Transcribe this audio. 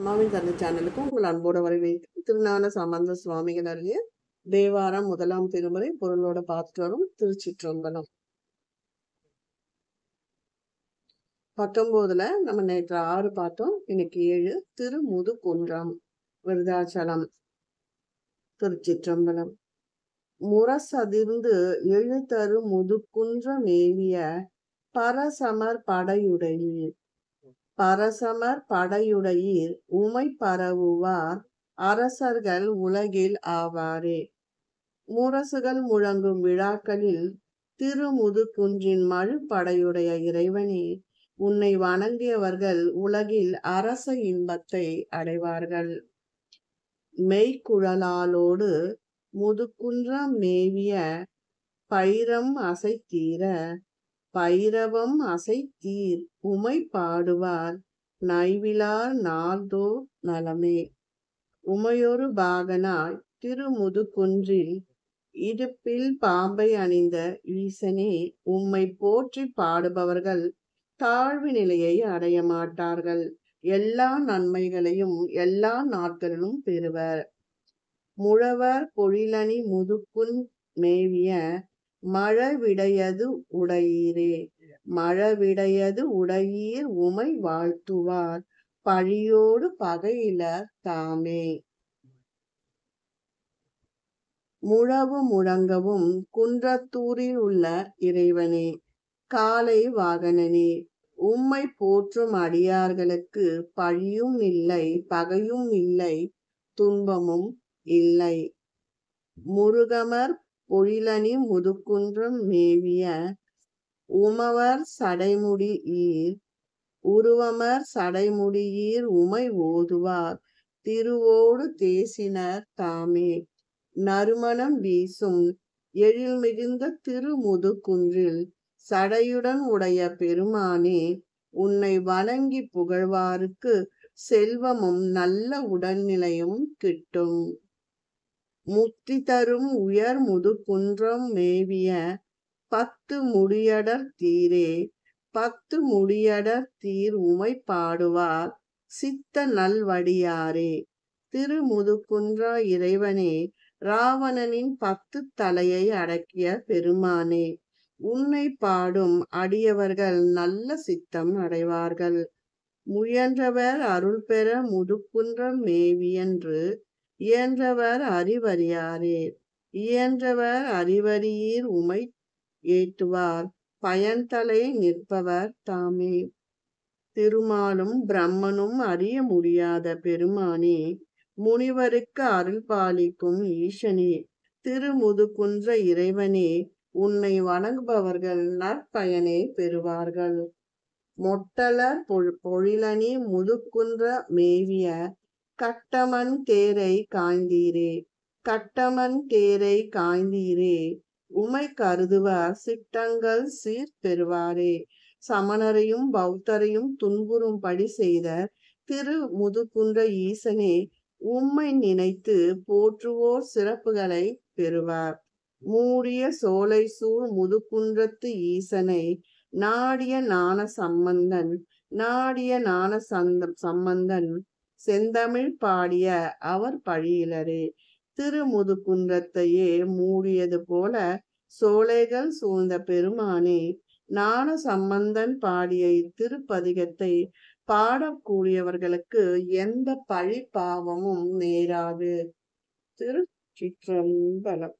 அம்மாவின் தந்தை சேனலுக்கு உங்கள் அன்போடு வரவேற்கிறேன். திருநான சம்பந்த சுவாமிகள் அருளிய தேவாரம் முதலாம் திருமுறை பொருளோட பார்த்துட்டு வரும் திருச்சிற்றம்பலம். பத்தொன்பதுல நம்ம நேற்று ஆறு பார்த்தோம். இன்னைக்கு ஏழு. திருமுது குன்றம் விருதாச்சலம் திருச்சிற்றம்பலம். முரசதிர்ந்து எழுத்தரு முதுகுன்ற மேவிய பரசமர் படையுடைய பரசமர் படையுடையீர் உமை பரவுவார் அரசர்கள் உலகில் ஆவாரே. முரசுகள் முழங்கும் விழாக்களில் திருமுது குன்றின் மழு படையுடைய இறைவனே உன்னை வணங்கியவர்கள் உலகில் அரச இன்பத்தை அடைவார்கள். மெய்க்குழலாலோடு முதுகுன்றம் மேவிய பைரம் அசைத்தீர பைரவம் அசைத்தீர் உமை பாடுவார் நைவிலார் நாள்தோ நலமே. உமையொரு பாகனாய் திருமுதுகுன்றில் இடுப்பில் பாம்பை அணிந்த ஈசனே உம்மை போற்றி பாடுபவர்கள் தாழ்வு நிலையை அடைய மாட்டார்கள். எல்லா நன்மைகளையும் எல்லா நாட்களிலும் பெறுவர். முழவர் பொழிலணி முதுக்குன் மேவிய மழவிடையது உடையீரே. மழவிடையது உடையீர் உமை வாழ்த்துவார். பழியோடு பகையில தாமே. முழவு முழங்கவும் குன்றத்தூரில் உள்ள இறைவனே காலை வாகனனே உம்மை போற்றும் அடியார்களுக்கு பழியும் இல்லை பகையும் இல்லை துன்பமும் இல்லை. முருகமர் பொழிலனி முதுக்குன்றம் மேவிய உமவர் சடைமுடி ஈர் உருவமர் சடைமுடியீர் உமை ஓதுவார். திருவோடு தேசினர் தாமே. நறுமணம் வீசும் எழில் மிகுந்த திருமுதுகுன்றில் சடையுடன் உடைய பெருமானே உன்னை வணங்கி புகழ்வாருக்கு செல்வமும் நல்ல உடல்நிலையும் கிட்டும். முக்தி தரும் உயர் முதுகுன்றம் மேவிய பத்து முடியடர் தீரே. பத்து முடியடர் தீர் உமை பாடுவார் சித்த நல்வடியாரே. திருமுதுகுன்ற இறைவனே ராவணனின் பத்து தலையை அடக்கிய பெருமானே உன்னை பாடும் அடியவர்கள் நல்ல சித்தம் அடைவார்கள். முயன்றவர் அருள் பெற முதுகுன்றம் மேவியன்று இயன்றவர் அறிவறியாரே. இயன்றவர் அறிவறியீர் உமை ஏற்றுவார். பயன்தலை நிற்பவர் தாமே. திருமாலும் பிரம்மனும் அறிய முடியாத பெருமானே முனிவருக்கு அருள் பாலிக்கும் ஈசனே. திருமுதுகுன்ற இறைவனே உன்னை வணங்குபவர்கள் நற்பயனை பெறுவார்கள். மொட்டலர் பொழிலனி முதுகுன்ற மேவிய கட்டமன் தேரை காய்ந்தீரே கட்டமன் தேரை காய்ந்தீரே உமை கருதுவார் சிட்டங்கள் சீர் பெறுவாரே. சமணரையும் பௌத்தரையும் துன்புறும்படி செய்த திரு முதுகுன்ற ஈசனே உம்மை நினைத்து போற்றுவோர் சிறப்புகளை பெறுவார். மூடிய சோலை சூழ் முதுகுன்றத்து ஈசனை நாடிய ஞான சம்பந்தன் நாடிய ஞான சந்த சம்பந்தன் செந்தமிழ் பாடிய அவர் பழியிலரே. திருமுதுகுன்றத்தையே மூடியது போல சோலைகள் சூழ்ந்த பெருமானே ஞான சம்பந்தன் பாடிய இத்திருப்பதிகத்தை பாடக்கூடியவர்களுக்கு எந்த பழி பாவமும் நேராது. திருச்சிற்றம்பலம்.